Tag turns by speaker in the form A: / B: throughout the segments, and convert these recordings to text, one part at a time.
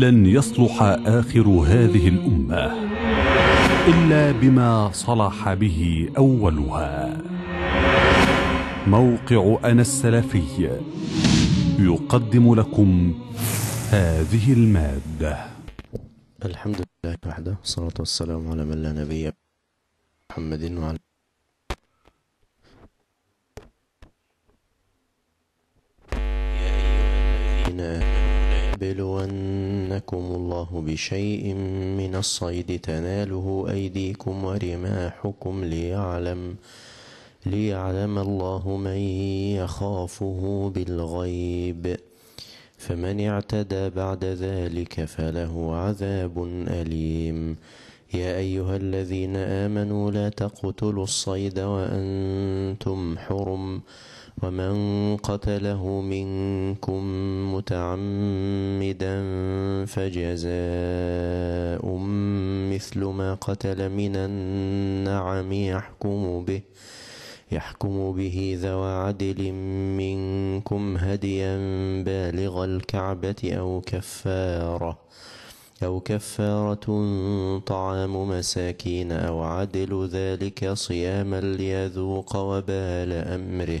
A: لن يصلح آخر هذه الأمة إلا بما صلح به أولها. موقع أنا السلفي يقدم لكم هذه المادة.
B: الحمد لله وحده والصلاة والسلام على من لا نبي محمد وعلى يا أيها الذين آمنوا ليبلونكم الله بشيء من الصيد تناله أيديكم ورماحكم ليعلم ليعلم الله من يخافه بالغيب فمن اعتدى بعد ذلك فله عذاب أليم يا أيها الذين آمنوا لا تقتلوا الصيد وأنتم حرم ومن قتله منكم متعمدا فجزاء مثل ما قتل من النعم يحكم به يحكم به ذوى عدل منكم هديا بالغ الكعبة أو كفارة أو كفارة طعام مساكين أو عدل ذلك صياما ليذوق وبال أمره.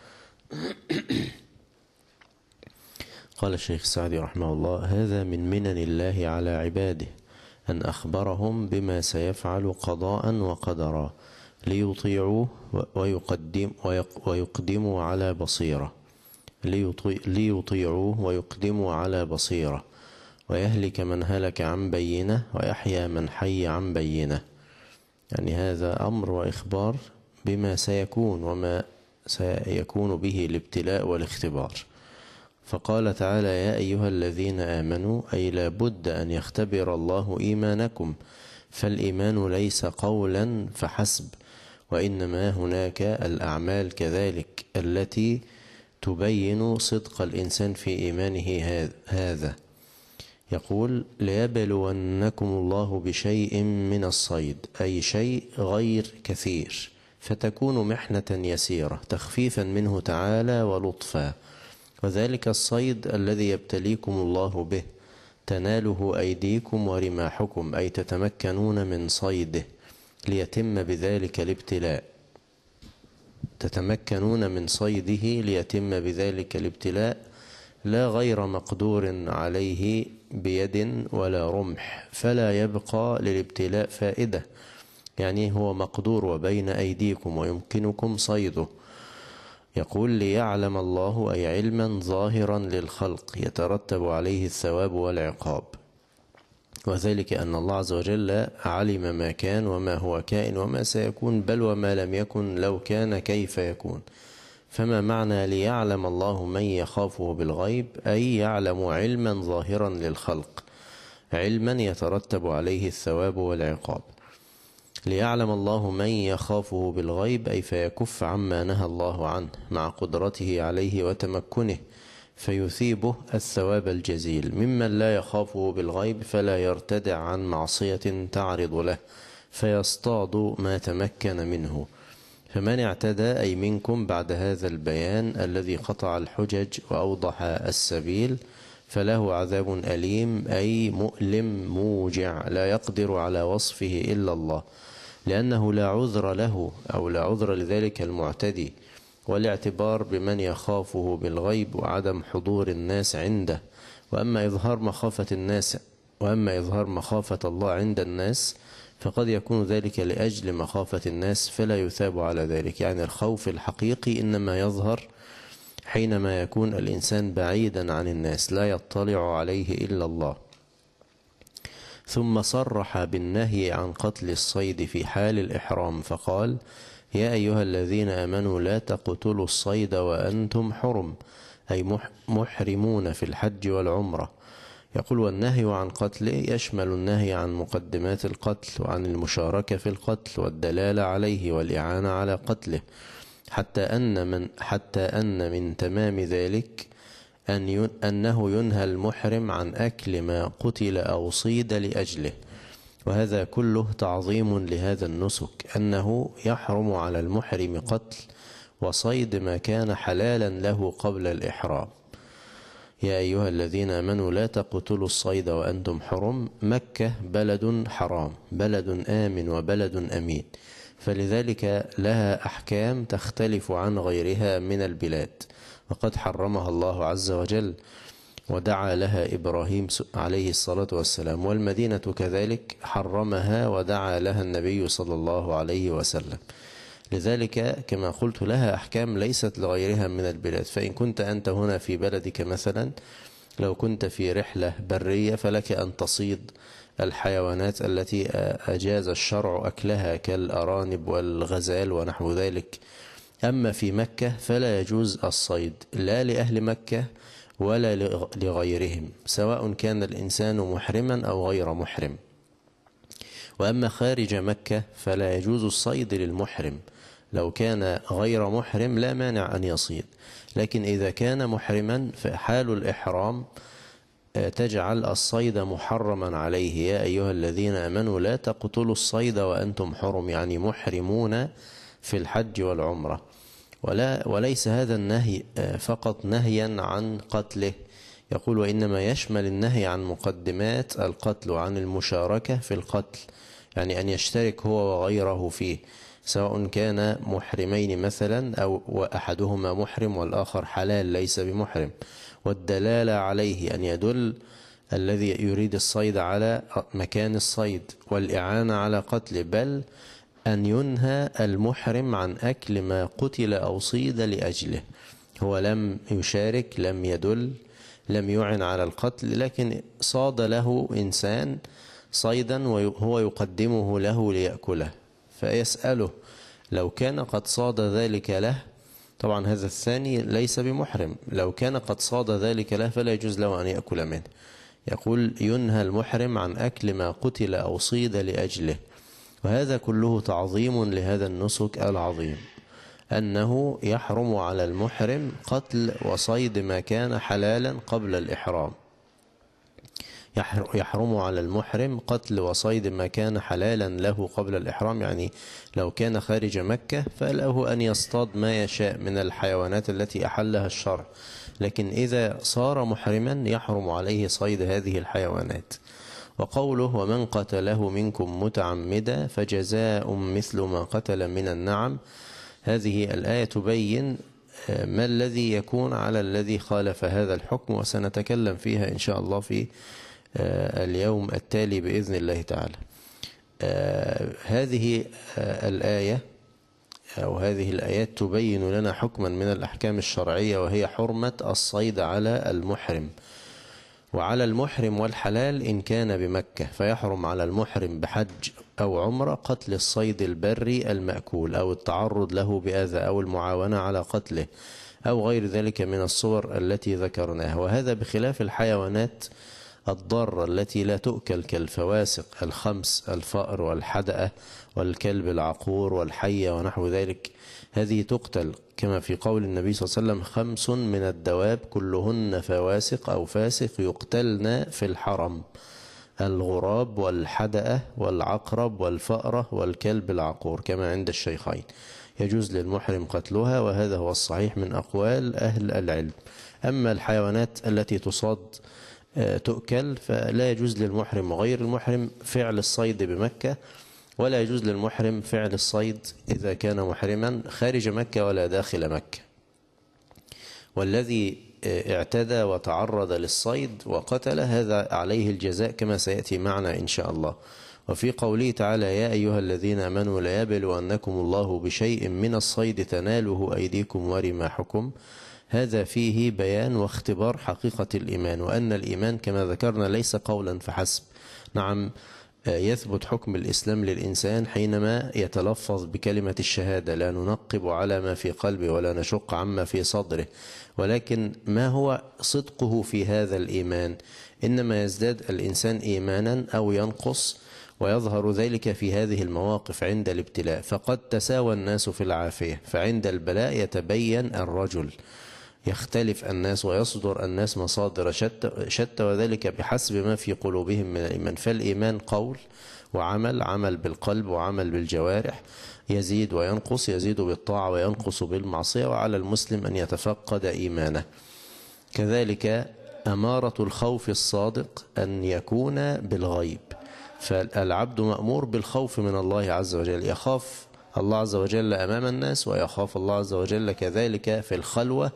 B: قال الشيخ السعدي رحمه الله هذا من منن الله على عباده أن أخبرهم بما سيفعل قضاء وقدرا ليطيعوه ويقدم ويقدموا على بصيرة ليطيعوه ويقدموا على بصيرة ويهلك من هلك عن بينة ويحيى من حي عن بينة. يعني هذا أمر وإخبار بما سيكون وما سيكون به الابتلاء والاختبار. فقال تعالى يا أيها الذين آمنوا أي لا بد أن يختبر الله إيمانكم فالإيمان ليس قولا فحسب وإنما هناك الأعمال كذلك التي تبين صدق الإنسان في إيمانه هذا. يقول ليبلونكم الله بشيء من الصيد أي شيء غير كثير. فتكون محنة يسيرة تخفيفا منه تعالى ولطفا. وذلك الصيد الذي يبتليكم الله به تناله أيديكم ورماحكم أي تتمكنون من صيده ليتم بذلك الابتلاء. تتمكنون من صيده ليتم بذلك الابتلاء لا غير مقدور عليه بيد ولا رمح فلا يبقى للابتلاء فائدة. يعني هو مقدور وبين أيديكم ويمكنكم صيده. يقول ليعلم الله أي علما ظاهرا للخلق يترتب عليه الثواب والعقاب. وذلك أن الله عز وجل علم ما كان وما هو كائن وما سيكون بل وما لم يكن لو كان كيف يكون. فما معنى ليعلم الله من يخافه بالغيب؟ أي يعلم علما ظاهرا للخلق علما يترتب عليه الثواب والعقاب. ليعلم الله من يخافه بالغيب أي فيكف عما نهى الله عنه مع قدرته عليه وتمكنه فيثيبه الثواب الجزيل. ممن لا يخافه بالغيب فلا يرتدع عن معصية تعرض له فيصطاد ما تمكن منه. فمن اعتدى أي منكم بعد هذا البيان الذي قطع الحجج وأوضح السبيل فله عذاب أليم أي مؤلم موجع لا يقدر على وصفه إلا الله لأنه لا عذر له أو لا عذر لذلك المعتدي والاعتبار بمن يخافه بالغيب وعدم حضور الناس عنده وأما إظهار مخافة الناس وأما إظهار مخافة الله عند الناس فقد يكون ذلك لأجل مخافة الناس فلا يثاب على ذلك يعني الخوف الحقيقي إنما يظهر حينما يكون الإنسان بعيدا عن الناس لا يطلع عليه إلا الله. ثم صرح بالنهي عن قتل الصيد في حال الإحرام فقال يا أيها الذين آمنوا لا تقتلوا الصيد وأنتم حرم أي محرمون في الحج والعمرة. يقول والنهي عن قتله يشمل النهي عن مقدمات القتل وعن المشاركة في القتل والدلالة عليه والإعانة على قتله. حتى أن من حتى أن من تمام ذلك أن أنه ينهى المحرم عن أكل ما قتل أو صيد لأجله. وهذا كله تعظيم لهذا النسك أنه يحرم على المحرم قتل وصيد ما كان حلالا له قبل الإحرام. يا أيها الذين آمنوا لا تقتلوا الصيد وأنتم حرم. مكة بلد حرام بلد آمن وبلد أمين. فلذلك لها أحكام تختلف عن غيرها من البلاد. وقد حرمها الله عز وجل ودعا لها إبراهيم عليه الصلاة والسلام. والمدينة كذلك حرمها ودعا لها النبي صلى الله عليه وسلم. لذلك كما قلت لها أحكام ليست لغيرها من البلاد. فإن كنت أنت هنا في بلدك مثلا لو كنت في رحلة برية فلك أن تصيد الحيوانات التي أجاز الشرع أكلها كالأرانب والغزال ونحو ذلك. أما في مكة فلا يجوز الصيد لا لأهل مكة ولا لغيرهم سواء كان الإنسان محرما أو غير محرم. وأما خارج مكة فلا يجوز الصيد للمحرم لو كان غير محرم لا مانع أن يصيد. لكن إذا كان محرما فحال الإحرام تجعل الصيد محرما عليه. يا أيها الذين أمنوا لا تقتلوا الصيد وأنتم حرم يعني محرمون في الحج والعمرة. ولا وليس هذا النهي فقط نهيا عن قتله. يقول وإنما يشمل النهي عن مقدمات القتل وعن المشاركة في القتل. يعني أن يشترك هو وغيره فيه سواء كان محرمين مثلا أو وأحدهما محرم والآخر حلال ليس بمحرم. والدلالة عليه أن يدل الذي يريد الصيد على مكان الصيد والإعانة على قتله بل أن ينهى المحرم عن أكل ما قتل أو صيد لأجله. هو لم يشارك لم يدل لم يعن على القتل لكن صاد له إنسان صيدا وهو يقدمه له ليأكله. فيسأله لو كان قد صاد ذلك له طبعا هذا الثاني ليس بمحرم لو كان قد صاد ذلك له فلا يجوز له أن يأكل منه. يقول ينهى المحرم عن أكل ما قتل أو صيد لأجله. وهذا كله تعظيم لهذا النسك العظيم. أنه يحرم على المحرم قتل وصيد ما كان حلالا قبل الإحرام. يحرم على المحرم قتل وصيد ما كان حلالا له قبل الإحرام يعني لو كان خارج مكة فله أن يصطاد ما يشاء من الحيوانات التي أحلها الشرع لكن إذا صار محرما يحرم عليه صيد هذه الحيوانات. وقوله ومن قتله منكم متعمدا فجزاء مثل ما قتل من النعم. هذه الآية تبين ما الذي يكون على الذي خالف هذا الحكم وسنتكلم فيها إن شاء الله في اليوم التالي بإذن الله تعالى. هذه الآية أو هذه الآيات تبين لنا حكما من الأحكام الشرعية وهي حرمة الصيد على المحرم. وعلى المحرم والحلال إن كان بمكة فيحرم على المحرم بحج أو عمرة قتل الصيد البري المأكول أو التعرض له بأذى أو المعاونة على قتله أو غير ذلك من الصور التي ذكرناها. وهذا بخلاف الحيوانات الضارة التي لا تؤكل كالفواسق الخمس الفأر والحدأة والكلب العقور والحية ونحو ذلك. هذه تقتل. كما في قول النبي صلى الله عليه وسلم خمس من الدواب كلهن فواسق أو فاسق يقتلن في الحرم. الغراب والحدأة والعقرب والفأرة والكلب العقور كما عند الشيخين. يجوز للمحرم قتلها وهذا هو الصحيح من أقوال أهل العلم. أما الحيوانات التي تصاد تؤكل فلا يجوز للمحرم وغير المحرم فعل الصيد بمكة ولا يجوز للمحرم فعل الصيد إذا كان محرما خارج مكة ولا داخل مكة. والذي اعتدى وتعرض للصيد وقتل هذا عليه الجزاء كما سيأتي معنا إن شاء الله. وفي قوله تعالى يا أيها الذين أمنوا لا يبلونكم الله بشيء من الصيد تناله أيديكم ورماحكم. هذا فيه بيان واختبار حقيقة الإيمان وأن الإيمان كما ذكرنا ليس قولا فحسب. نعم يثبت حكم الإسلام للإنسان حينما يتلفظ بكلمة الشهادة لا ننقب على ما في قلبه ولا نشق عما في صدره. ولكن ما هو صدقه في هذا الإيمان؟ إنما يزداد الإنسان إيمانا أو ينقص ويظهر ذلك في هذه المواقف عند الابتلاء. فقد تساوى الناس في العافية فعند البلاء يتبين الرجل. يختلف الناس ويصدر الناس مصادر شتى, شتى وذلك بحسب ما في قلوبهم من الإيمان. فالإيمان قول وعمل عمل بالقلب وعمل بالجوارح يزيد وينقص يزيد بالطاعة وينقص بالمعصية وعلى المسلم أن يتفقد إيمانه. كذلك أمارة الخوف الصادق أن يكون بالغيب. فالعبد مأمور بالخوف من الله عز وجل. يخاف الله عز وجل أمام الناس ويخاف الله عز وجل كذلك في الخلوة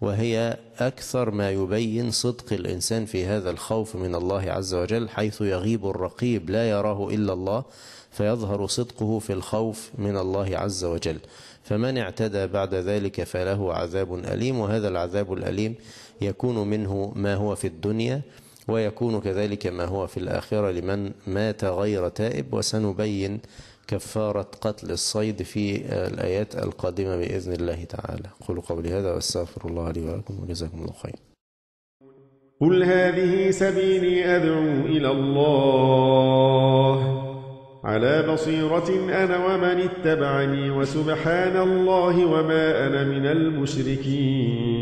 B: وهي أكثر ما يبين صدق الإنسان في هذا الخوف من الله عز وجل حيث يغيب الرقيب لا يراه إلا الله فيظهر صدقه في الخوف من الله عز وجل. فمن اعتدى بعد ذلك فله عذاب أليم وهذا العذاب الأليم يكون منه ما هو في الدنيا ويكون كذلك ما هو في الآخرة لمن مات غير تائب. وسنبين كفارة قتل الصيد في الآيات القادمة بإذن الله تعالى. قولوا قولي هذا وأستغفر الله لي ولكم وجزاكم الله خير.
C: قل هذه سبيلي أدعو إلى الله. على بصيرة أنا ومن اتبعني وسبحان الله وما أنا من المشركين.